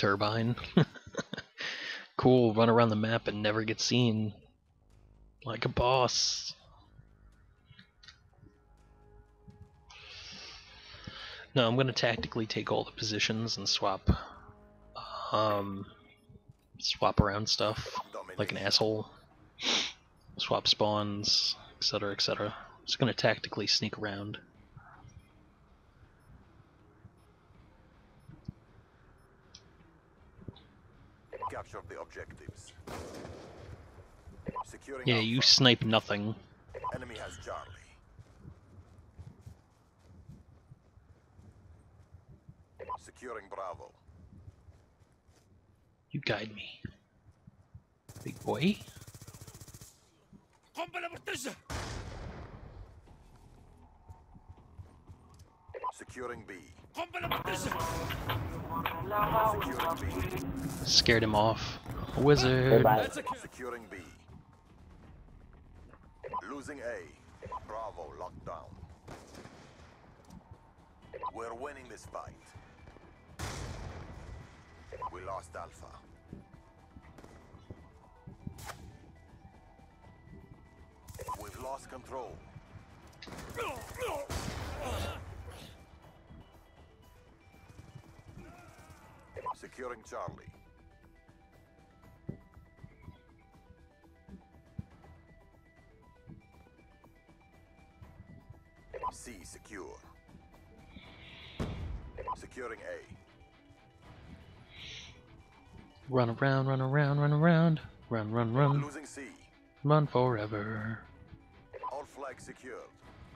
turbine. cool, run around the map and never get seen. Like a boss. No, I'm gonna tactically take all the positions and swap um swap around stuff like an asshole. Swap spawns, etc etc. Just gonna tactically sneak around. Capture the objectives. Securing Yeah, Alpha. you snipe nothing. Enemy has Charlie. Securing Bravo. You guide me. Big boy. Securing B. Scared him off. A wizard. Securing B. Losing A. Bravo Lockdown. We're winning this fight. We lost Alpha. We've lost control. Securing Charlie. C secure. Securing A. Run around, run around, run around. Run, run, run. Losing C. Run forever. All flags secured.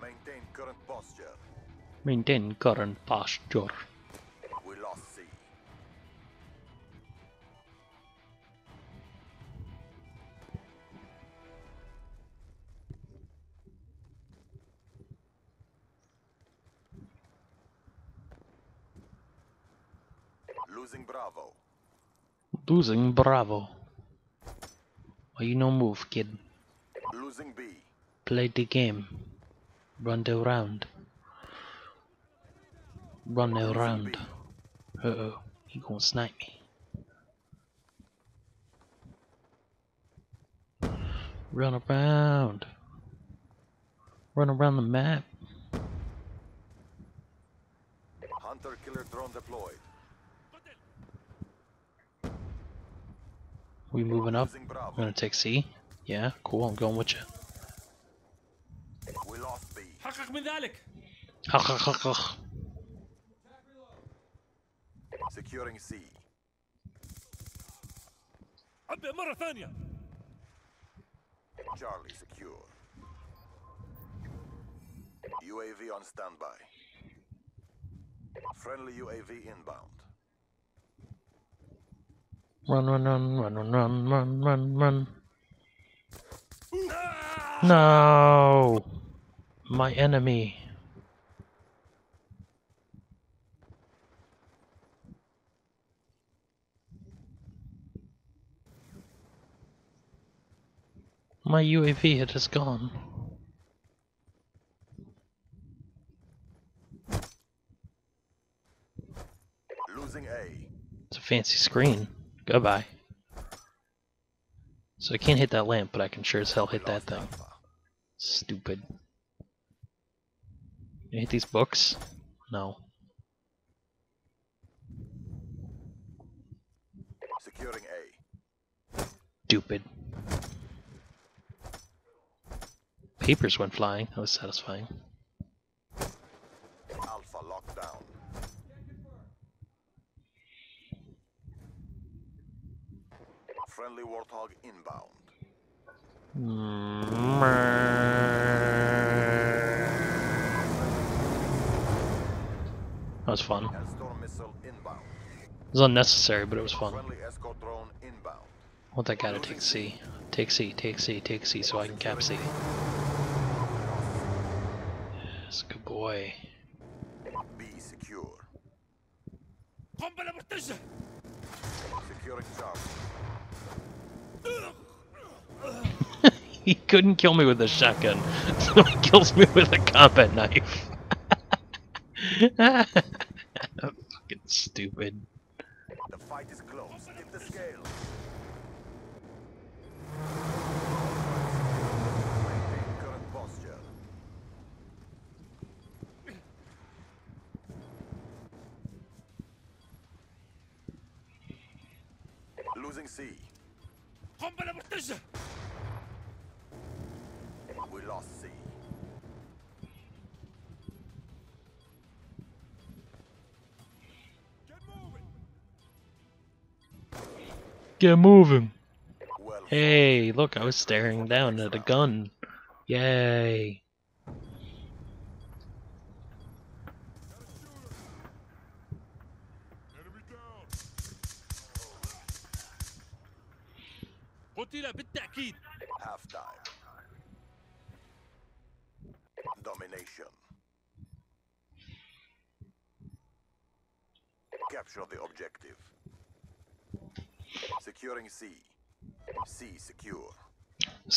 Maintain current posture. Maintain current posture. Losing Bravo. Losing Bravo. Why you no move, kid? Losing B. Play the game. Run the round. Run the round. Uh oh, he gonna snipe me. Run around. Run around the map. Hunter killer drone deployed. We moving up. Losing I'm Bravo. gonna take C. Yeah, cool. I'm going with you. We lost B. حقق من ذلك Securing C. عبئ مرة ثانية Charlie secure. UAV on standby. Friendly UAV inbound. Run, run, run, run, run, run, run, run, run. No! My enemy. My UAV it is gone. Losing A. It's a fancy screen. Goodbye. So I can't hit that lamp, but I can sure as hell hit that thing. Stupid. You hit these books? No. Securing A. Stupid. Papers went flying. That was satisfying. Alpha locked down. Friendly Warthog inbound. That was fun. It was unnecessary, but it was fun. I want that guy to take C. Take C, take C, take C, so I can cap C. Yes, good boy. Be secure. Securing. he couldn't kill me with a shotgun, so he kills me with a combat knife. I'm fucking stupid. The fight is close. The scale. Losing C. قنبلة مرتجة We lost C. Get moving Get moving. Well Hey, look, I was staring down at a gun. Yay.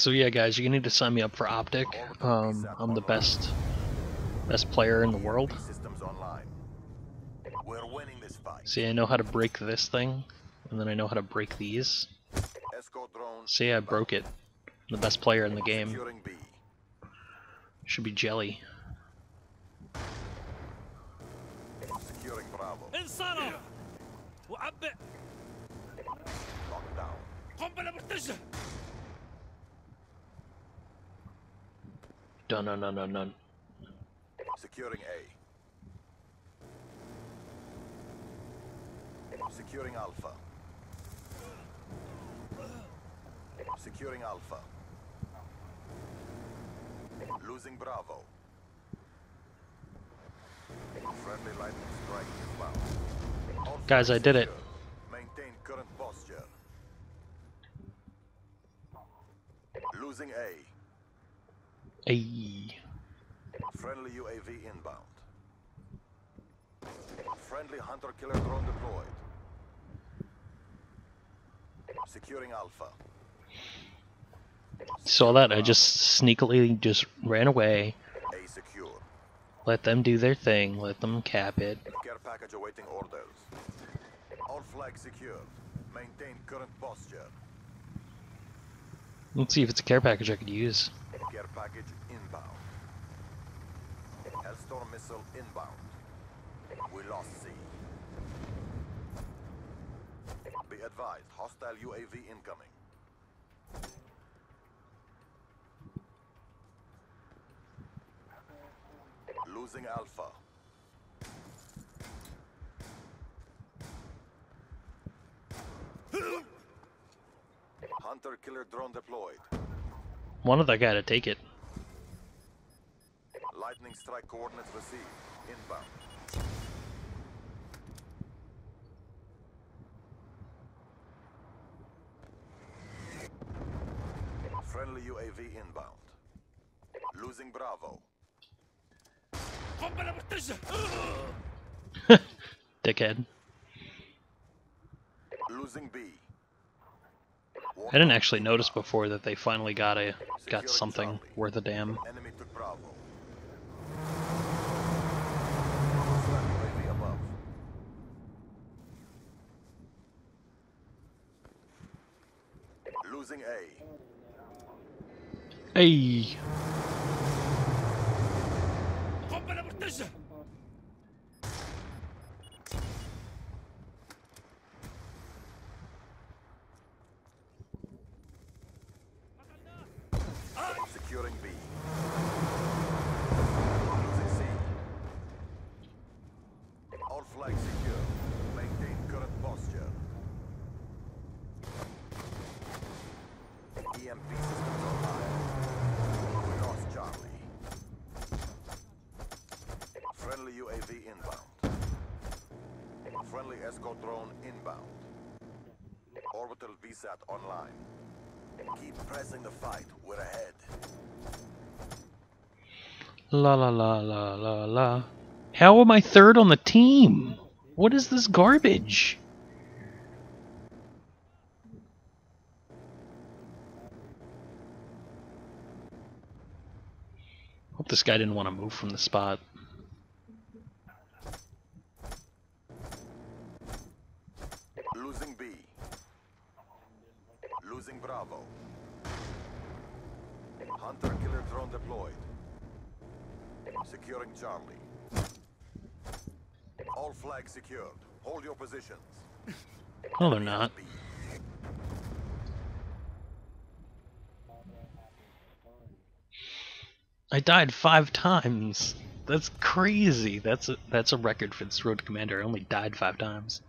So yeah, guys, you need to sign me up for Optic. Um, I'm the best, best player in the world. See, I know how to break this thing, and then I know how to break these. See, I broke it. I'm the best player in the game. Should be jelly. Dun dun dun dun dun. Securing A. Securing Alpha. Securing Alpha. Losing Bravo. Friendly lightning strike inbound. All Guys, I did it. Maintain current posture. Losing A. Ayy. Friendly UAV inbound. Friendly hunter-killer drone deployed. Securing Alpha. Saw that? I just sneakily just ran away. A secure. Let them do their thing. Let them cap it. Care package awaiting orders. All flags secured. Maintain current posture. Let's see if it's a care package I could use. Care package inbound. Hellstorm missile inbound. We lost C. Be advised, hostile UAV incoming. Losing Alpha. Hunter killer drone deployed. One the guy to take it. Lightning strike coordinates received. Inbound. Friendly UAV inbound. Losing Bravo. Dickhead. Losing B. I didn't actually notice before that they finally got a got something worth a damn. Enemy took Bravo. Hostile UAV above. Losing A. Hey. VSAT online. Keep pressing the fight. We're ahead. La la la la la la. How am I third on the team? What is this garbage? Hope this guy didn't want to move from the spot. Losing B. Losing Bravo. Hunter killer drone deployed. Securing Charlie. All flags secured. Hold your positions. No, they're not. I died five times. That's crazy. That's a that's a record for this road commander. I only died five times.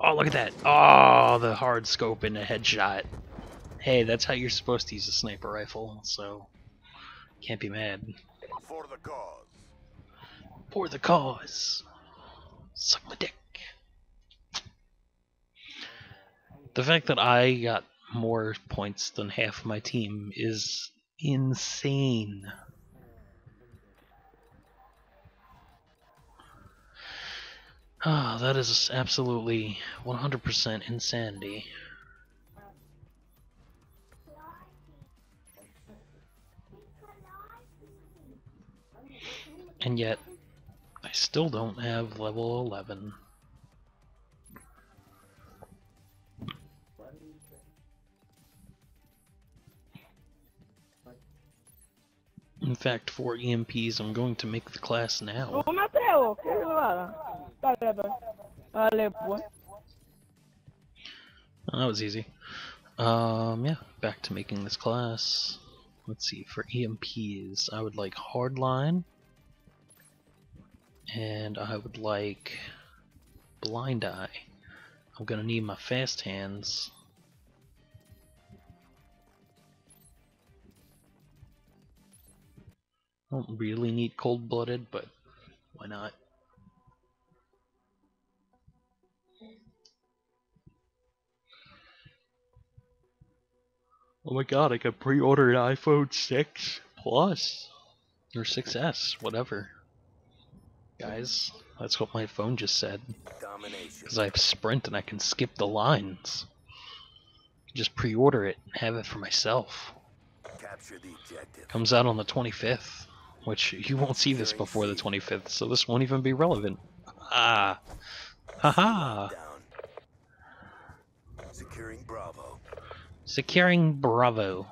Oh, look at that. Oh, the hard scope and a headshot. Hey, that's how you're supposed to use a sniper rifle, so can't be mad. For the cause. For the cause. Suck my dick. The fact that I got more points than half my team is insane. Ah, that is absolutely 100% insanity. And yet, I still don't have level 11. In fact, for EMPs, I'm going to make the class now. No me atrevo, qué huevada. Dale. Dale, pues. Oh, that was easy. Um, yeah, back to making this class. Let's see, for EMPs, I would like Hardline. And I would like Blind Eye. I'm gonna need my fast hands. Don't really need cold blooded, but why not? Oh my god, I could pre-order an iPhone 6 Plus or 6S, whatever. Guys, that's what my phone just said. Because I have Sprint and I can skip the lines. Just pre-order it and have it for myself. Capture the objective. Comes out on the 25th, which you won't see this before the 25th, so this won't even be relevant. Ah, haha. Down. Securing Bravo. Securing Bravo.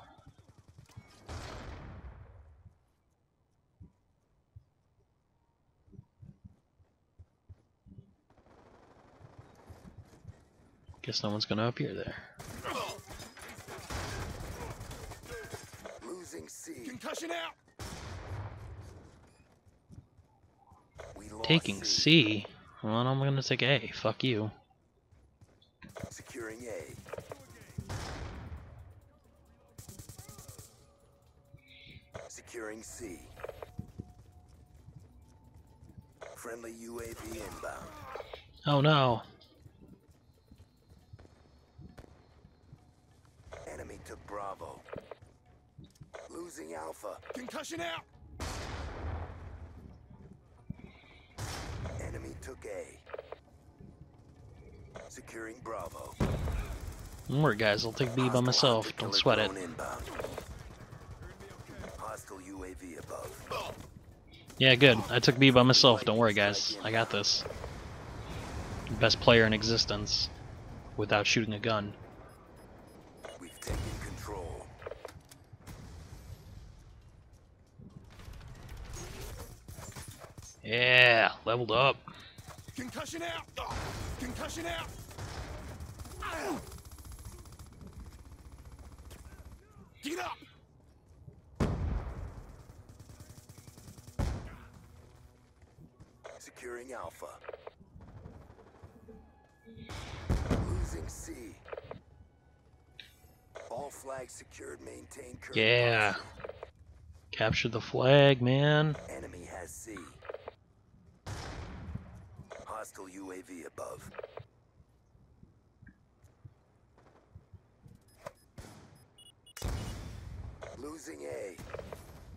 Guess no one's gonna appear there. Losing C. Concussion out. We lost Taking C. Well, I'm gonna take A. Fuck you. Securing A. Securing C. Friendly UAV inbound. Oh no. Enemy took Bravo. Losing Alpha. Concussion out. Securing Bravo. Don't worry, guys. I'll take B by myself. Don't sweat it. Drone inbound. Hostile UAV above. Yeah, good. I took B by myself. Don't worry, guys. I got this. Best player in existence. Without shooting a gun. We've taken control. Yeah, leveled up. Concussion out. Concussion out. Get up. Securing Alpha. Losing C. All flags secured. Maintain current Yeah. posture. Capture the flag, man. Enemy has C. Hostile UAV above. Losing eh?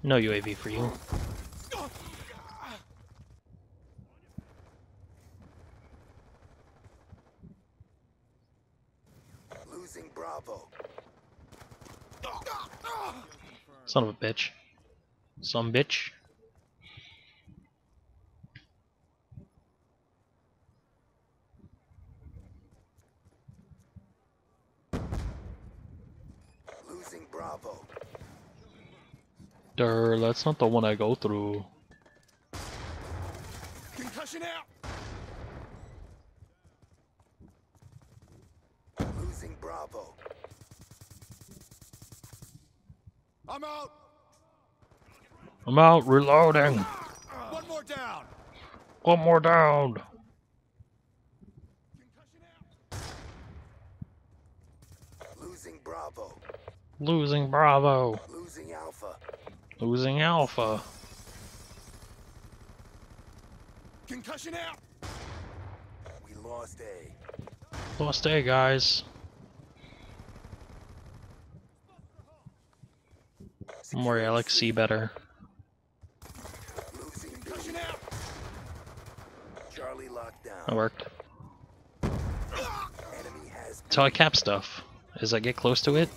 A. No UAV for you. Losing Bravo. Son of a bitch. Some bitch. Bravo. Durr, that's not the one I go through. Concussion out. Losing Bravo. I'm out. I'm out reloading. One more down. One more down. Concussion out. Losing Bravo. Losing Bravo. Losing Alpha. Losing Alpha. Concussion out. We lost A. Lost A, guys. Don't worry, Alex. See better. Losing Concussion out. Charlie locked That worked. Enemy has That's how I cap stuff. As I get close to it,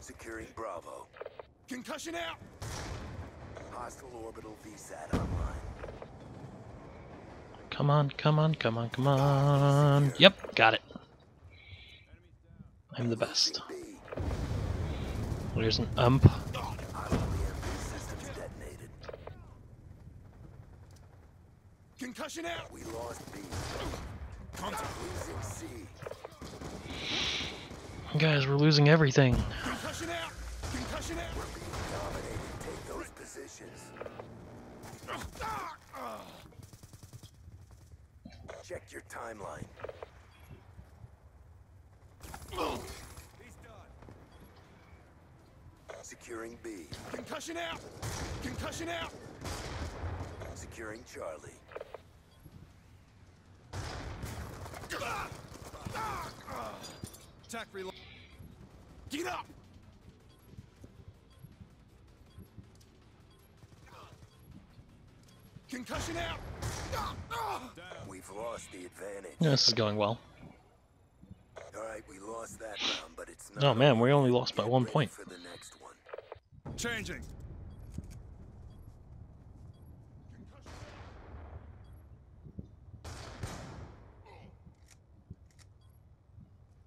securing Bravo. Concussion out. Hostile orbital VSAT online. Come on, come on, come on. Yep, got it. I'm the best. B. There's an ump. Hostile EMP systems detonated. Concussion out. We lost B. Contact. Losing C. Guys, we're losing everything. Timeline. He's done. Securing B. Concussion out. Concussion out. Securing Charlie. Attack reload. Get up. Concussion out. We've lost the this is going well. Alright, we lost that round, but it's not. Oh man, we only lost by one point. For the next one. Changing.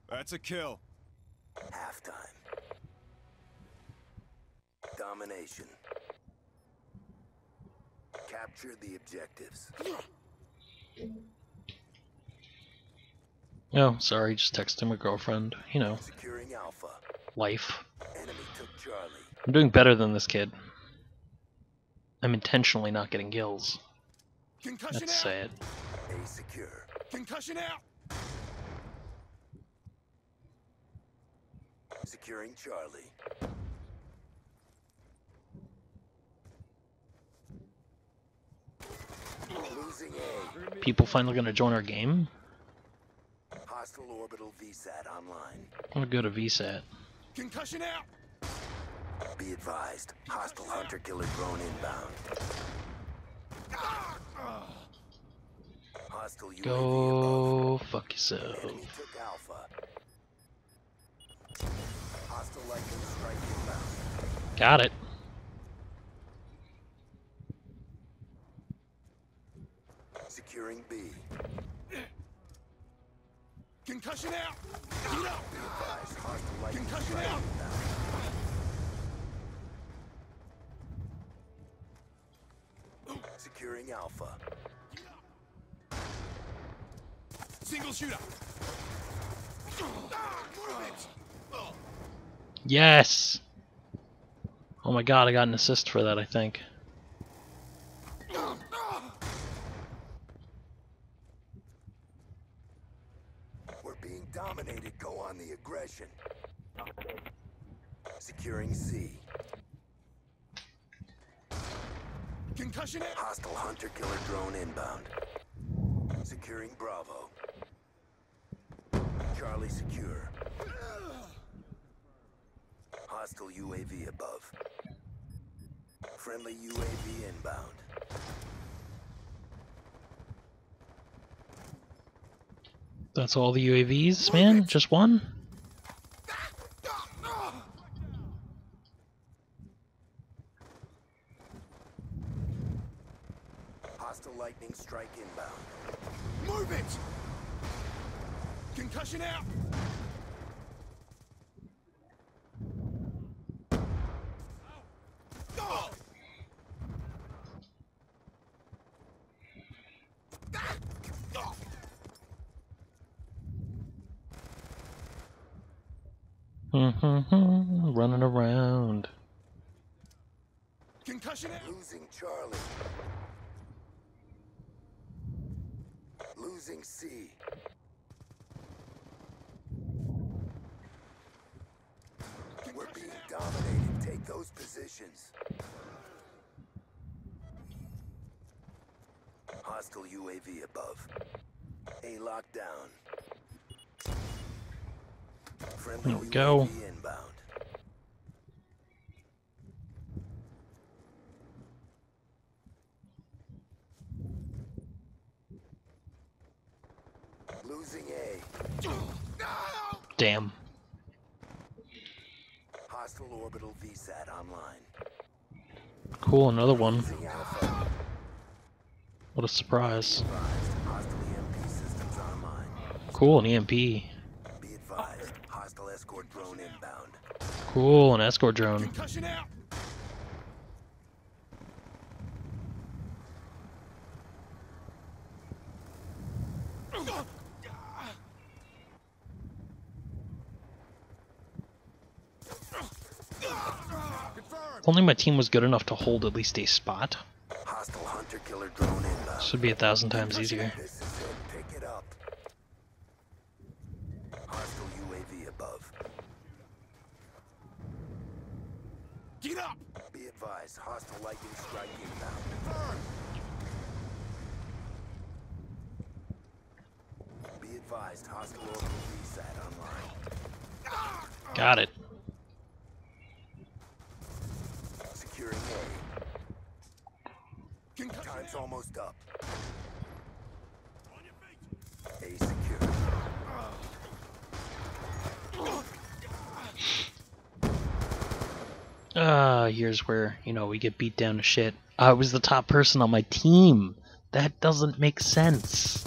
That's a kill. Halftime. Domination. Capture the objectives. Oh, sorry, just texted my girlfriend. You know, Securing Alpha. life. Enemy took Charlie. I'm doing better than this kid. I'm intentionally not getting kills. Concussion Let's out. say it. A secure. Concussion out. Securing Charlie. People finally gonna join our game? Hostile orbital VSAT online. I'm gonna go to VSAT. Concussion out. Be advised. Hostile hunter killer drone inbound. Hostile UAV above. Go fuck yourself. Enemy took Alpha. Hostile lightning strike inbound. Got it. Securing B. Concussion out. Get up. Be advised. Hostile lightning Concussion out. Securing Alpha. Single shooter. Yes! Oh my god, I got an assist for that, I think. We're being dominated. Go on the aggression. Securing C. Concussion out. Hostile hunter killer drone inbound. Securing Bravo. Charlie secure. Hostile UAV above. Friendly UAV inbound. That's all the UAVs, man? Just one? Hostile lightning strike inbound. Move it. Concussion out. Oh. Ah. Oh. Running around. Concussion out. Losing Charlie. Losing C. We're being dominated. Take those positions. Hostile UAV above. A lockdown. Friendly There we go. UAV inbound. Losing A. Damn. Hostile orbital VSAT online. Cool, another one. What a surprise. Advised. Hostile EMP systems online. Cool, an EMP. Advised. Hostile escort drone inbound. Cool, an escort drone. Concussion out. If only my team was good enough to hold at least a spot. Hostile hunter killer drone inbound. This would be a thousand times easier. This is it. Pick it up. Hostile UAV. Get up. Be advised. Hostile lightning strike inbound. Be advised. Hostile orbital VSAT online. Got it. Securing A. Out. almost up. A secure. Ah, here's where, you know, we get beat down to shit. I was the top person on my team. That doesn't make sense.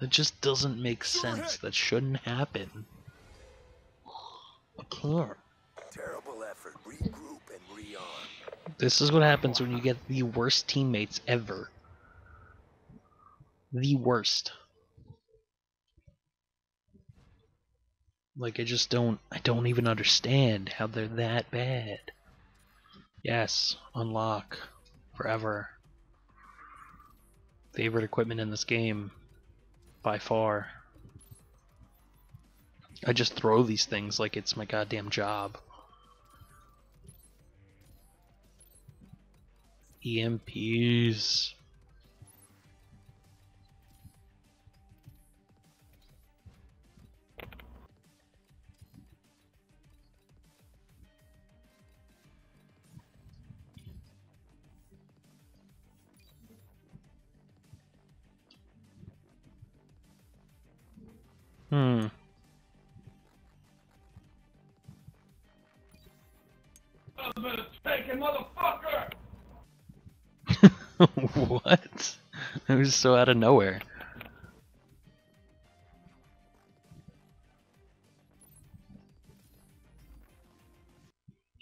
It just doesn't make sense. That shouldn't happen. Can't. Terrible effort. Regroup and rearm. This is what happens when you get the worst teammates ever. The worst. Like I just don't I don't even understand how they're that bad. Yes, unlock forever. Favorite equipment in this game by far. I just throw these things like it's my goddamn job. EMPs. Was so out of nowhere.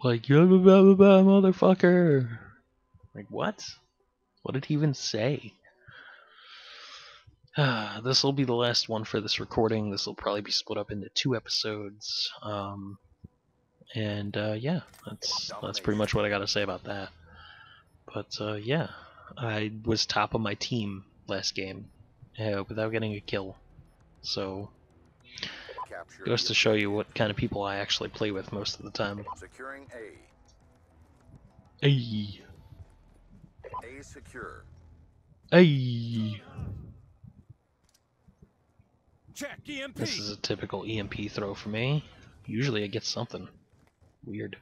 Like, "Yeah, blah, blah, blah, blah, motherfucker. Like, what? What did he even say? This will be the last one for this recording. This will probably be split up into two episodes. Um, and uh, yeah, that's that's pretty much what I got to say about that. But uh, yeah, I was top of my team last game uh, without getting a kill. So Capture goes to show you what kind of people I actually play with most of the time. Securing A. Ay, A secure. ay. Check EMP. This is a typical EMP throw for me. Usually I get something weird.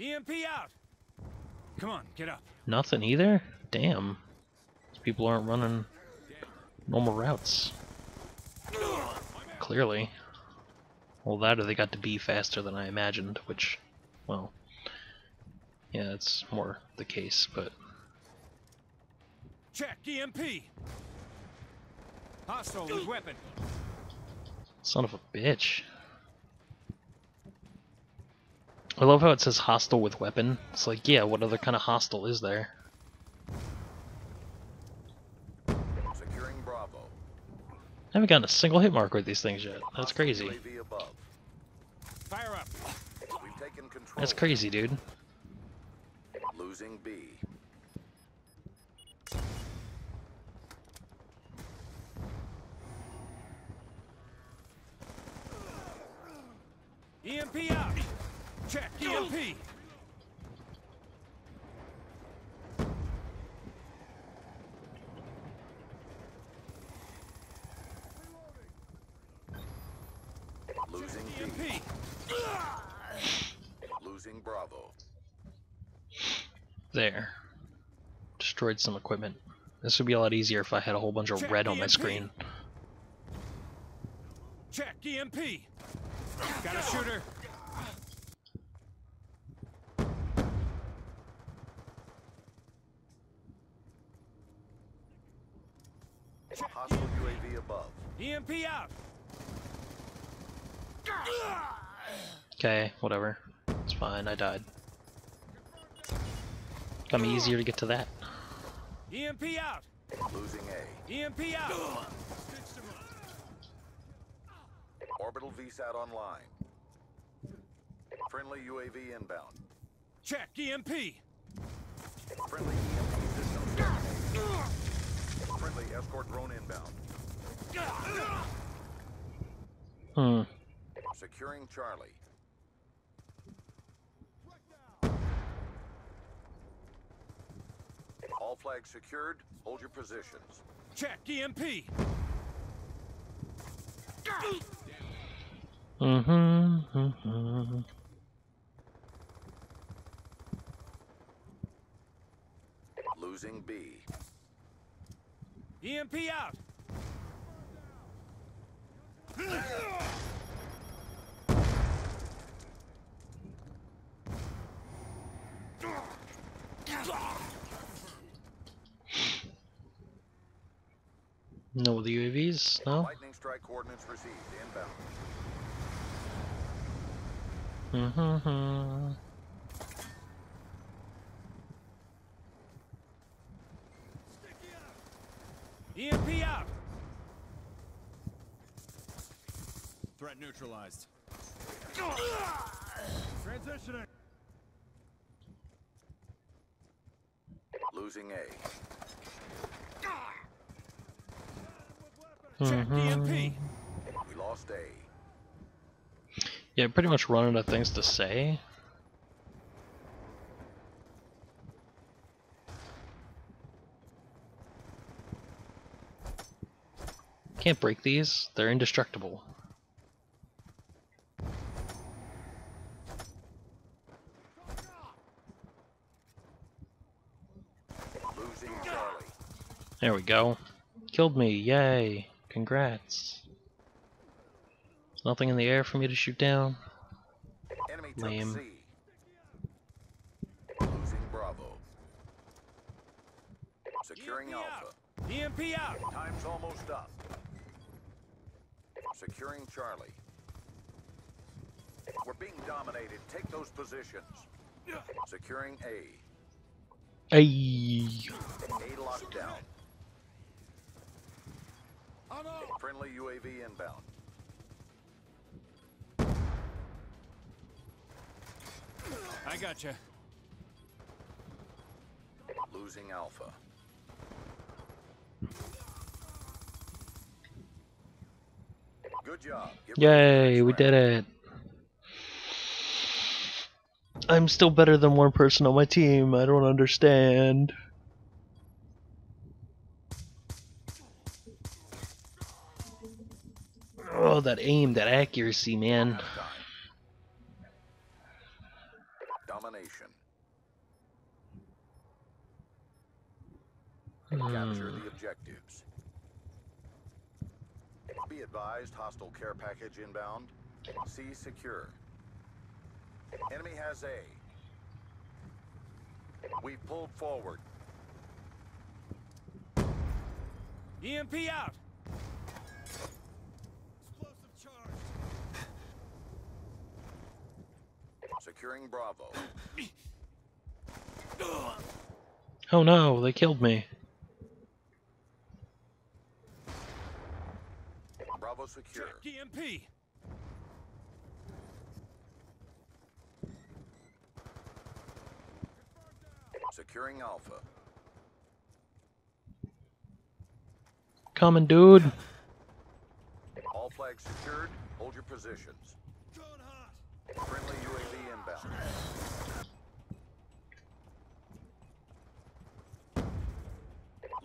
EMP out. Come on, get up. Nothing either? Damn. These people aren't running normal routes. Clearly. Well, that or they got to be faster than I imagined, which, well, yeah, it's more the case, but Check EMP. Hostile with weapon. son of a bitch. I love how it says hostile with weapon. It's like, yeah, what other kind of hostile is there? Securing Bravo. I haven't gotten a single hit mark with these things yet. That's crazy. Fire up. We've taken control. That's crazy, dude. Losing B. EMP out. Check EMP. Losing EMP. Losing Bravo. There. Destroyed some equipment. This would be a lot easier if I had a whole bunch of Check red on my screen. Check EMP. Got a shooter. Hostile UAV above. EMP out. Okay, whatever. It's fine, I died. Got me easier to get to that. EMP out. Losing A. EMP out. Orbital VSAT online. Friendly UAV inbound. Check EMP. Friendly EMP system. Friendly escort drone inbound. Hmm. Securing Charlie. All flags secured. Hold your positions. Check EMP. Mm-hmm. mm-hmm. Losing B. EMP out. No the UAVs? No? Lightning strike coordinates received. Inbound. Mm-hmm. EMP out. Threat neutralized. Transitioning. Losing A. Check Mhm. EMP. We lost A. Yeah, pretty much running out of things to say. Can't break these, they're indestructible. Losing Charlie. There we go. Killed me, yay! Congrats. There's nothing in the air for me to shoot down. Enemy took Lame. Losing Bravo. Securing EMP Alpha. out. EMP out. Time's almost up. Securing Charlie. We're being dominated. Take those positions. Securing A. Ayy. A locked down. On off. Friendly UAV inbound. I got you. Losing Alpha. Good job. Get ready for the Yay, we did it. I'm still better than one person on my team. I don't understand. Oh, that aim, that accuracy, man. Out of. Domination. Capture Hmm. the objectives. Be advised, hostile care package inbound. C secure. Enemy has A. We pulled forward. EMP out. Securing Bravo. Oh no, they killed me. Bravo secure. Check EMP. Securing Alpha. Coming, dude. All flags secured. Hold your positions. Going hot. Friendly UAV inbound.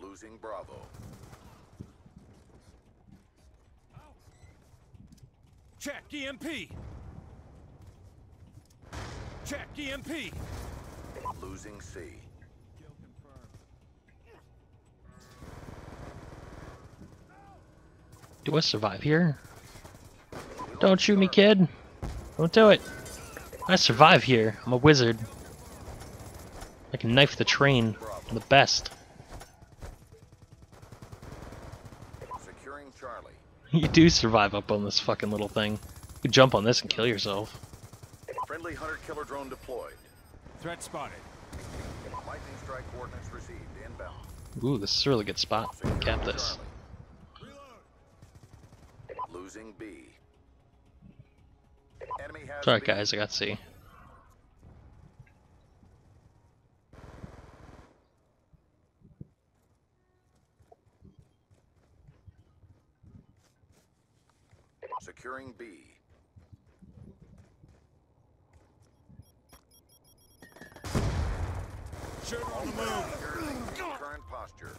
Losing Bravo. Check EMP. Check EMP. Losing C. Kill confirmed. Do I survive here? Don't shoot me, kid. Don't do it. I survive here. I'm a wizard. I can knife the train. I'm the best. Securing Charlie. You do survive up on this fucking little thing. You could jump on this and kill yourself. Friendly hunter killer drone deployed. Threat spotted. Lightning strike coordinates received. Inbound. Ooh, this is a really good spot. Cap this. Charlie. Sorry B. guys, I got C. Securing B. Shooter on the move. Current posture.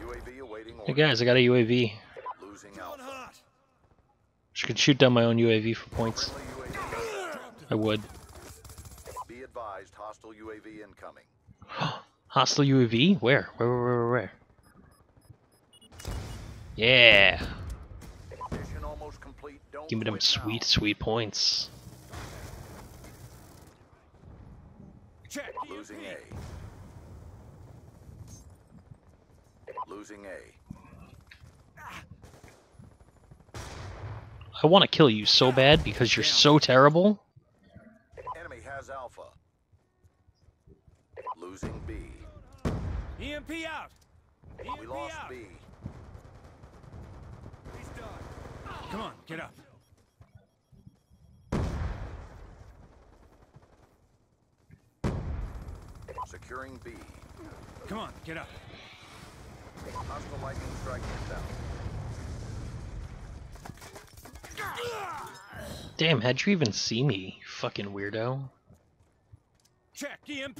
UAV awaiting Hey guys, I got a UAV. Losing Going Could shoot down my own UAV for points. I would. Be advised, hostile UAV incoming. Hostile UAV? Where? Where, where, where, where? Yeah! Mission almost complete. Don't Give me them sweet, sweet points. Check Losing A. Losing A. I want to kill you so bad because you're so terrible. Enemy has Alpha. Losing B. EMP out. EMP We lost out. B. He's done. Come on, get up. Securing B. Come on, get up. Hostile lightning strike inbound. Damn, how'd you even see me, you fucking weirdo? Check EMP.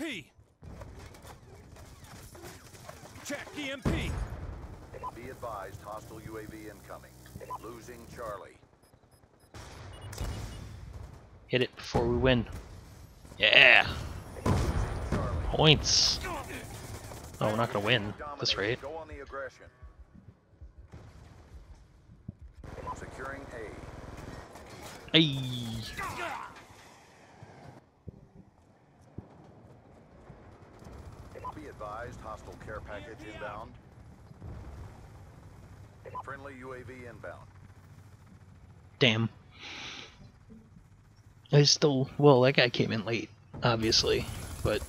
Check EMP. Be advised, hostile UAV incoming. Losing Charlie. Hit it before we win. Yeah! Points! Oh, we're not gonna win at this Dominate. rate. Go on the aggression. Securing A. Ayy! Be advised, hostile care package inbound. Friendly UAV inbound. Damn. I still, well, that guy came in late, obviously, but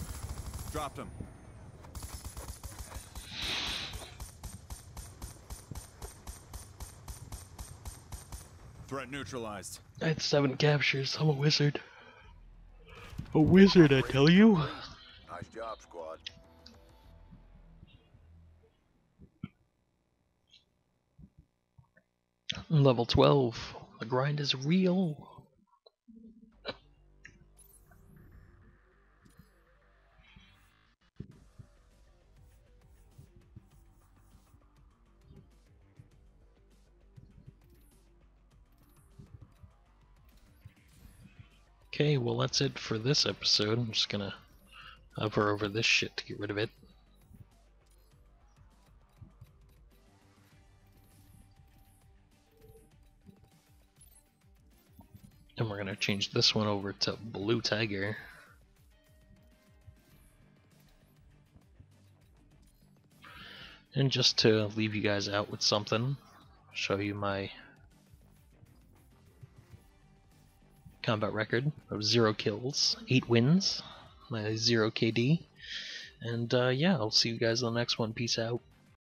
Dropped him. Threat neutralized. I had seven captures. I'm a wizard. A wizard, I tell you. Nice job, squad. Level 12. The grind is real. Okay, well that's it for this episode. I'm just gonna hover over this shit to get rid of it. And we're gonna change this one over to Blue Tiger. And just to leave you guys out with something, show you my combat record of zero kills, eight wins, my zero KD, and uh, yeah, I'll see you guys on the next one. Peace out.